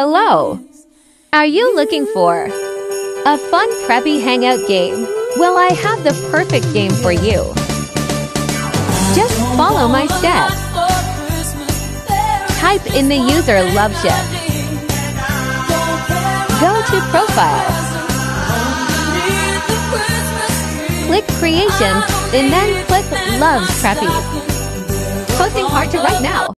Hello! Are you looking for a fun preppy hangout game? Well, I have the perfect game for you. Just follow my steps. Type in the user love. Go to Profile. Click Creations and then click love preppy. Posting hard to right now.